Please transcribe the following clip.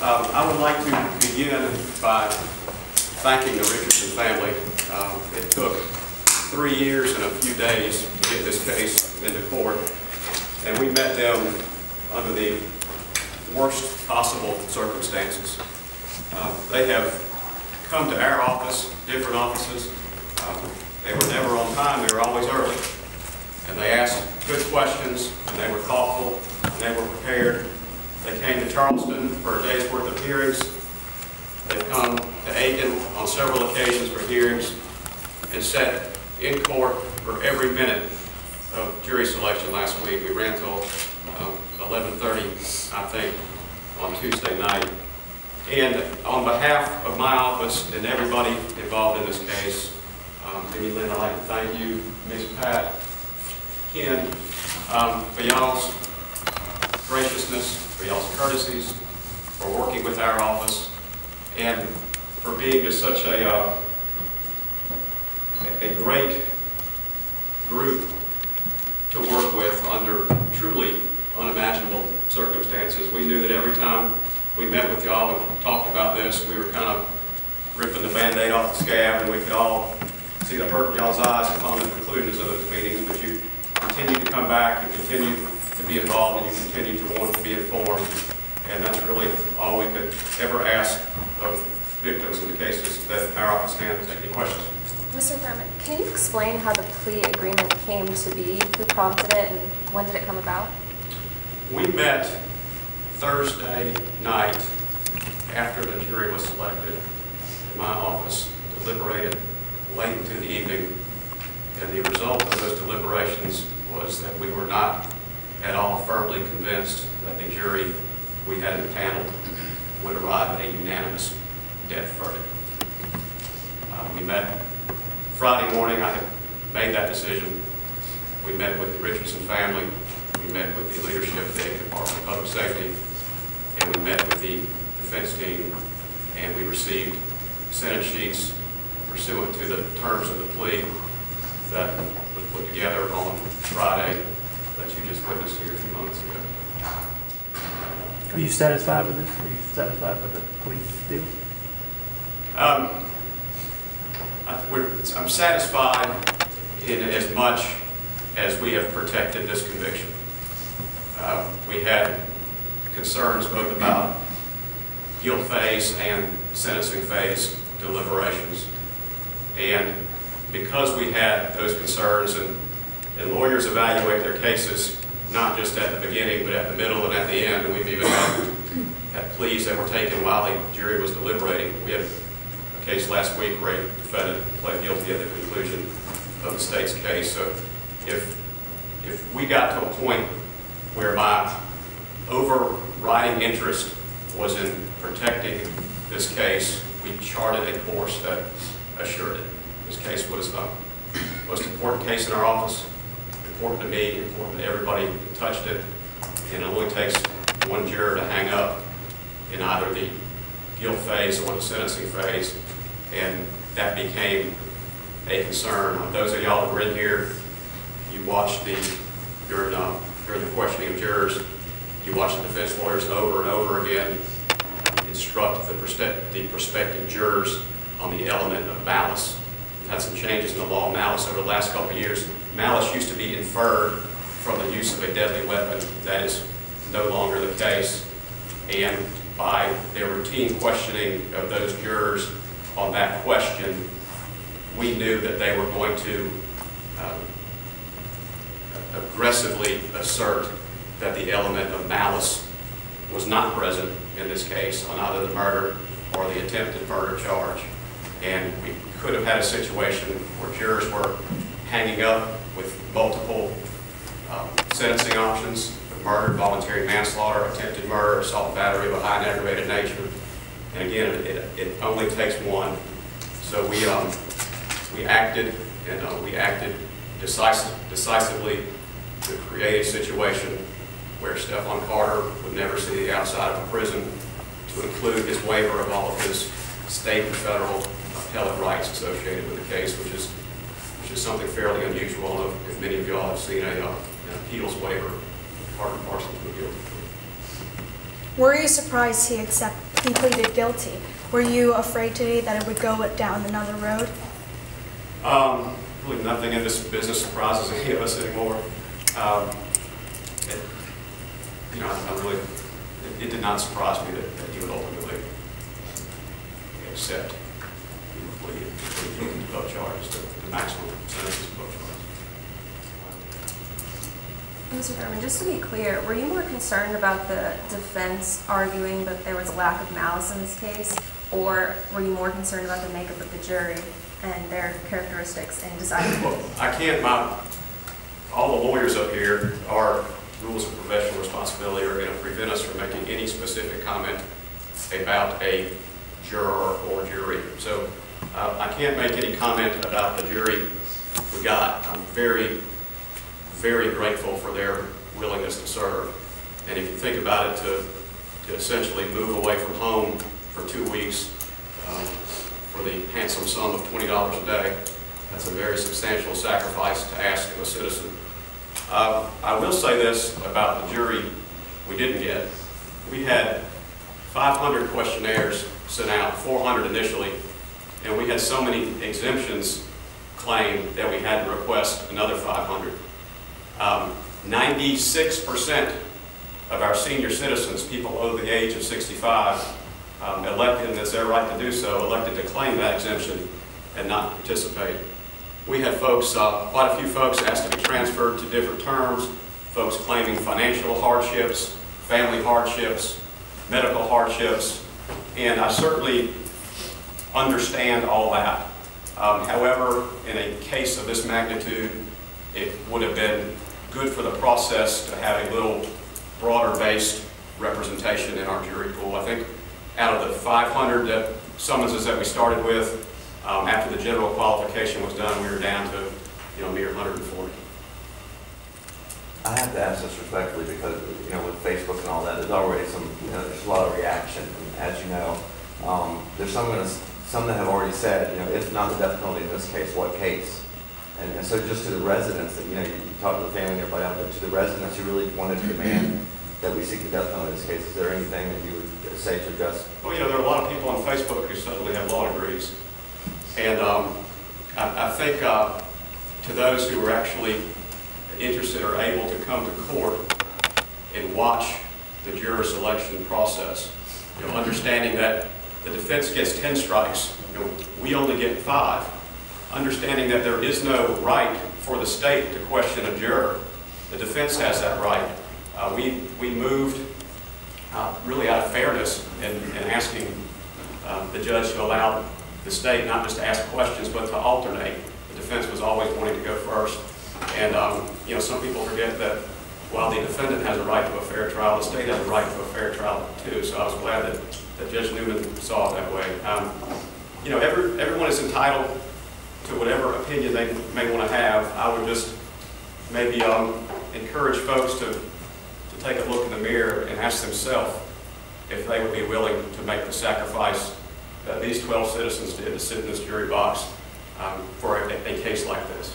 Um, I would like to begin by thanking the Richardson family. Um, It took three years and a few days to get this case into court, and we met them under the worst possible circumstances. Uh, They have come to our office, different offices. Um, They were never on time, they were always early. And they asked good questions, and they were thoughtful, and they were prepared. They came to Charleston for a day's worth of hearings. They've come to Aiken on several occasions for hearings and sat in court for every minute of jury selection last week. We ran till um, 11:30, I think, on Tuesday night. And on behalf of my office and everybody involved in this case, um, Amy Lynn, I'd like to thank you, Ms. Pat, Ken, um, for y'all's graciousness, for y'all's courtesies, for working with our office, and for being just such a, uh, a great group to work with under truly unimaginable circumstances. We knew that every time we met with y'all and talked about this, we were kind of ripping the Band-Aid off the scab, and we could all see the hurt in y'all's eyes upon the conclusions of those meetings, but you continue to come back, you continue to be involved, and you continue to want to be informed, and that's really all we could ever ask of victims in the cases that our office handles. Any questions? Mr. Thurmond, can you explain how the plea agreement came to be? Who prompted it and when did it come about? We met Thursday night after the jury was selected. My office deliberated late into the evening, and the result of those deliberations was that we were not convinced that the jury we had impaneled would arrive at a unanimous death verdict. Uh, We met Friday morning, I had made that decision. We met with the Richardson family, we met with the leadership of the Department of Public Safety, and we met with the defense team, and we received sentence sheets pursuant to the terms of the plea that was put together on Friday that you just witnessed here a few moments ago. Are you satisfied with this? Are you satisfied with the police deal? Um, I- we're- I'm satisfied in as much as we have protected this conviction. Uh, We had concerns both about guilt phase and sentencing phase deliberations. And because we had those concerns, and and lawyers evaluate their cases, not just at the beginning, but at the middle and at the end, and we've even had had pleas that were taken while the jury was deliberating. We had a case last week where a defendant pled guilty at the conclusion of the state's case. So if, if we got to a point where my overriding interest was in protecting this case, we charted a course that assured it. This case was the most important case in our office, important to me, important to everybody who touched it, and it only takes one juror to hang up in either the guilt phase or the sentencing phase, and that became a concern. Those of y'all that were in here, you watched the, during, uh, during the questioning of jurors, you watched the defense lawyers over and over again instruct the the prospective jurors on the element of malice. Had some changes in the law of malice over the last couple of years. Malice used to be inferred from the use of a deadly weapon. That is no longer the case. And by their routine questioning of those jurors on that question, we knew that they were going to um, aggressively assert that the element of malice was not present in this case on either the murder or the attempted murder charge. And we could have had a situation where jurors were hanging up with multiple um, sentencing options, murder, voluntary manslaughter, attempted murder, assault, battery of a high and aggravated nature. And again, it, it only takes one. So we, um, we acted, and uh, we acted decisive, decisively to create a situation where Stephon Carter would never see the outside of a prison, to include his waiver of all of his state and federal appellate rights associated with the case, which is, which is something fairly unusual. I don't know if many of y'all have seen a, uh, an appeals waiver, part and parcel of the appeal. Were you surprised he accept, he pleaded guilty. Were you afraid today that it would go down another road? Um, Really, nothing in this business surprises any of us anymore. Um, it- You know, I really, it- it did not surprise me that that he would ultimately accept the plea plea guilty to both charges, the maximum sentences of both charges. Mr. Thurmond, just to be clear, were you more concerned about the defense arguing that there was a lack of malice in this case? Or were you more concerned about the makeup of the jury and their characteristics in deciding? Well, I can't, my, all the lawyers up here, our rules of professional responsibility are going to prevent us from making any specific comment about a juror or jury. So uh, I can't make any comment about the jury we got. I'm very, very grateful for their willingness to serve. And if you think about it, to, to essentially move away from home for two weeks um, for the handsome sum of $20 a day, that's a very substantial sacrifice to ask of a citizen. Uh, I will say this about the jury we didn't get. We had 500 questionnaires sent out, 400 initially, and we had so many exemptions claimed that we had to request another 500. Um, 96% of our senior citizens, people over the age of 65, um, elected, and it's their right to do so, elected to claim that exemption and not participate. We had folks, uh, quite a few folks asked to be transferred to different terms, folks claiming financial hardships, family hardships, medical hardships, and I certainly understand all that. Um, However, in a case of this magnitude, it would have been good for the process to have a little broader-based representation in our jury pool. I think out of the 500 that- summonses that we started with, um, after the general qualification was done, we were down to, you know, mere 140. I have to ask this respectfully because, you know, with Facebook and all that, there's already some, you know, there's a lot of reaction. And As you know, um, there's some, gonna- some that have already said, you know, if not the death penalty in this case, what case? And and so just to the residents, that, you know, you talk to the family and everybody but to the residents who really wanted to demand that we seek the death penalty in this case, is there anything that you would say to address? Well, you know, there are a lot of people on Facebook who suddenly have law degrees. And um, I I think uh, to those who are actually interested or able to come to court and watch the juror selection process, you know, understanding that the defense gets 10 strikes, you know, we only get five, understanding that there is no right for the state to question a juror. The defense has that right. Uh, We, we moved uh, really out of fairness in, in asking um, the judge to allow the state not just to ask questions, but to alternate. The defense was always wanting to go first. And, um, you know, some people forget that while the defendant has a right to a fair trial, the state has a right to a fair trial too. So I was glad that, that Judge Newman saw it that way. Um, You know, every, everyone is entitled to whatever opinion they may want to have. I would just maybe um, encourage folks to, to take a look in the mirror and ask themselves if they would be willing to make the sacrifice that these 12 citizens did to sit in this jury box um, for a, a case like this.